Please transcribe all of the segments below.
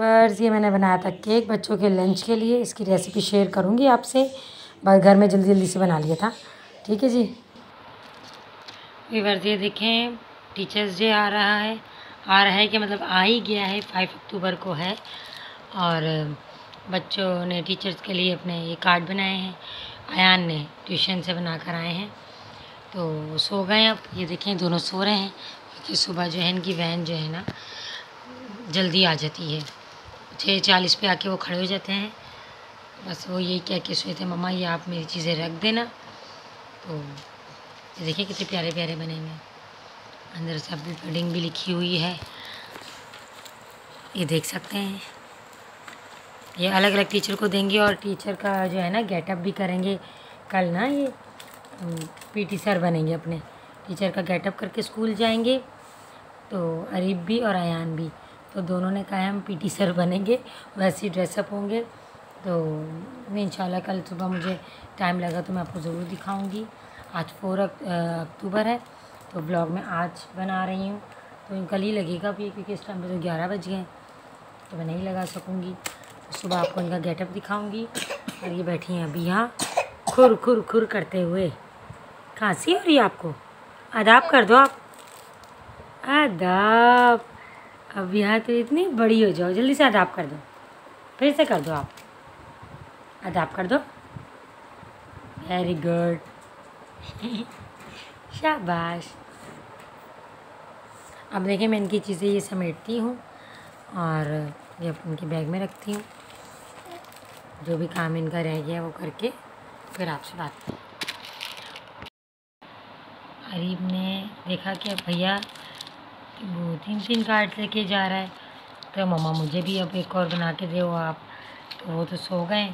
बर्स ये मैंने बनाया था केक बच्चों के लंच के लिए। इसकी रेसिपी शेयर करूँगी आपसे। बस घर में जल्दी जल्दी से बना लिया था। ठीक है जी? वीवर्स ये देखें टीचर्स डे आ रहा है। आ रहा है कि मतलब आ ही गया है। फाइव अक्टूबर को है। और बच्चों ने टीचर्स के लिए अपने ये कार्ड बनाए हैं। अयान ने ट्यूशन से बना कर आए हैं। तो सो गए अब। ये देखें, दोनों सो रहे हैं। क्योंकि सुबह जो है, इनकी वैन जो है ना, जल्दी आ जाती है। छः चालीस पे आके वो खड़े हो जाते हैं। बस वो यही कह के सोए थे, मम्मा, ये आप मेरी चीज़ें रख देना। तो देखिए कितने प्यारे प्यारे बने हुए हैं। अंदर सब बिल्डिंग भी लिखी हुई है। ये देख सकते हैं। ये अलग अलग टीचर को देंगे और टीचर का जो है ना, गेटअप भी करेंगे। कल ना ये पीटी सर बनेंगे अपने। टीचर का गेटअप करके स्कूल जाएँगे। तो अरीब भी और अयान भी। तो दोनों ने कहा हम पीटी सर बनेंगे, वैसे ही ड्रेसअप होंगे। तो इंशाल्लाह कल सुबह मुझे टाइम लगा तो मैं आपको ज़रूर दिखाऊँगी। आज फोर अक्टूबर है तो ब्लॉग में आज बना रही हूँ। तो कल ही लगेगा भी, क्योंकि इस टाइम पे तो ग्यारह बज गए तो मैं नहीं लगा सकूँगी। तो सुबह आपको इनका गेटअप दिखाऊँगी। और ये बैठी हैं अभी यहाँ, खुर खुर खुर करते हुए। खांसी हो रही है आपको? अदाब कर दो आप। अदाब अब यहाँ तो इतनी बड़ी हो जाओ, जल्दी से अदाप कर दो। फिर से कर दो आप। अदाप कर दो। वेरी गुड शाबाश। अब देखिए, मैं इनकी चीज़ें ये समेटती हूँ और ये इनके बैग में रखती हूँ। जो भी काम इनका रह गया वो करके फिर आपसे बात करें अरीब ने देखा कि भैया वो तीन तीन कार्ड लेके जा रहा है। तो मम्मा मुझे भी अब एक और बना के दो आप। तो वो तो सो गए।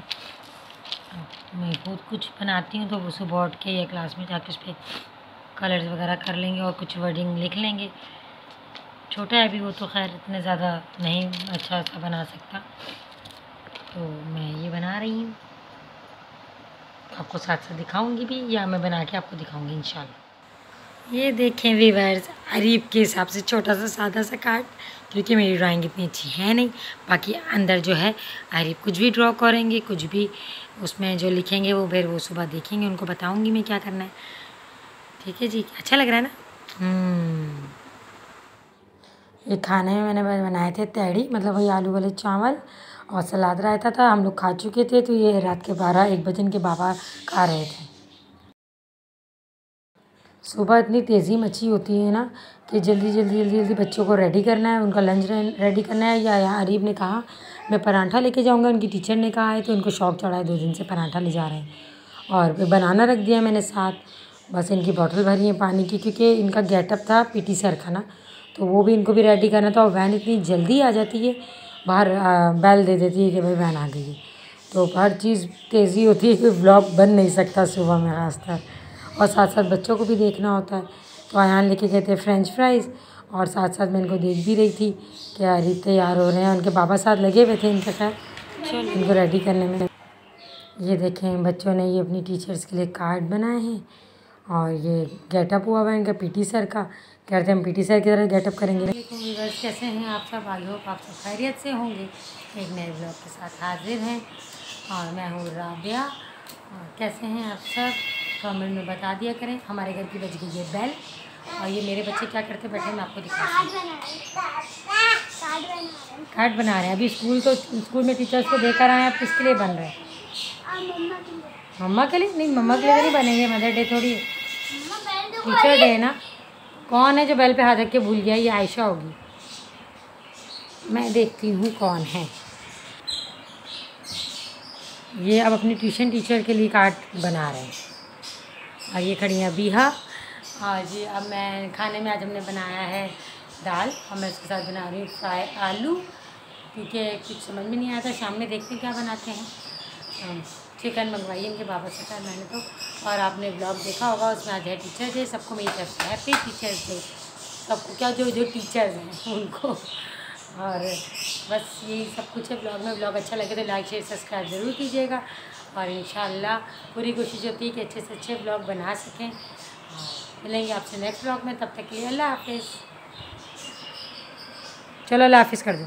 मैं खुद कुछ बनाती हूँ तो वो सुबह उठ के या क्लास में जाके उस पर कलर्स वगैरह कर लेंगे और कुछ वर्डिंग लिख लेंगे। छोटा है अभी वो तो खैर इतने ज़्यादा नहीं अच्छा सा बना सकता। तो मैं ये बना रही हूँ। आपको साथ साथ दिखाऊँगी भी या मैं बना के आपको दिखाऊँगी, इंशाल्लाह। ये देखें वीवर्स अरीब के हिसाब से छोटा सा, सादा सा कार्ड क्योंकि मेरी ड्राइंग इतनी अच्छी है नहीं। बाकी अंदर जो है, अरीब कुछ भी ड्रॉ करेंगे, कुछ भी उसमें जो लिखेंगे वो, फिर वो सुबह देखेंगे, उनको बताऊँगी मैं क्या करना है। ठीक है जी अच्छा लग रहा है ना? हम्म। ये खाने में मैंने बनाए थे तैड़ी मतलब वही आलू वाले चावल और सलाद रहता था, हम लोग खा चुके थे तो ये रात के बारह, एक बजे के बाबा खा रहे थे। सुबह इतनी तेज़ी मची होती है ना कि जल्दी जल्दी जल्दी जल्दी बच्चों को रेडी करना है, उनका लंच रेडी करना है। या यहाँ अरीब ने कहा, मैं पराठा लेके जाऊँगा। उनकी टीचर ने कहा है तो इनको शौक चढ़ा है, दो दिन से पराठा ले जा रहे हैं। और फिर बनाना रख दिया मैंने साथ। बस इनकी बॉटल भरी है पानी की, क्योंकि इनका गेटअप था पीटी सर का ना तो वो भी इनको भी रेडी करना था और वैन इतनी जल्दी आ जाती है। बाहर बैल दे देती है कि भाई वैन आ गई है। तो हर चीज़ तेज़ी होती है कि ब्लॉग बन नहीं सकता सुबह में, खासकर। और साथ साथ बच्चों को भी देखना होता है। तो अयान लेके गए थे फ्रेंच फ्राइज़ और साथ साथ मैं इनको देख भी रही थी कि अरे तैयार हो रहे हैं उनके बाबा साथ लगे हुए थे इनके खैर इनको रेडी करने में। ये देखें बच्चों ने ये अपनी टीचर्स के लिए कार्ड बनाए हैं और ये गेटअप हुआ हुआ है इनका पीटी सर का। कहते हैं हम पीटी सर की तरह गेटअप करेंगे। कैसे हैं आप सब? आई होप आप सब खैरियत से होंगे। एक नए ब्लॉग के साथ हाजिर हैं और मैं हूँ राबिया। कैसे हैं आप सब? कमेंट में बता दिया करें। हमारे घर की बज गई है बैल। और ये मेरे बच्चे क्या करते बैठे मैं आपको दिखा कार्ड बना रहे हैं। अभी स्कूल तो स्कूल में टीचर्स को देकर आए आप किसके लिए बन रहे हैं? मम्मा के लिए? नहीं, मम्मा के लिए नहीं बनेंगे मदर डे थोड़ी टीचर डे है ना। कौन है जो बैल पे हाथ रख के भूल गया? ये आयशा होगी। मैं देखती हूँ कौन है। ये अब अपनी ट्यूशन टीचर के लिए कार्ड बना रहे हैं। और ये खड़ी हैं बीहा और जी, अब मैं खाने में आज हमने बनाया है दाल। और मैं उसके साथ बना रही हूँ फ्राई आलू, क्योंकि कुछ समझ में नहीं आता। शाम में देखते हैं क्या बनाते हैं। चिकन मंगवाई इनके बाबा से कहा मैंने तो। और आपने ब्लॉग देखा होगा, उसमें आज है टीचर डे सबको मेरी तरफ़ से हैप्पी टीचर्स डे सबको, क्या जो जो टीचर्स हैं, उनको। और बस यही सब कुछ है ब्लॉग में। ब्लॉग अच्छा लगे तो लाइक शेयर सब्सक्राइब ज़रूर कीजिएगा। और इन पूरी कोशिश होती है कि अच्छे से अच्छे ब्लॉग बना सकें। मिलेंगे आपसे नेक्स्ट ब्लॉग में, तब तक के लिए अल्लाह हाफिज़। चलो अल्लाह हाफिज़ कर दो।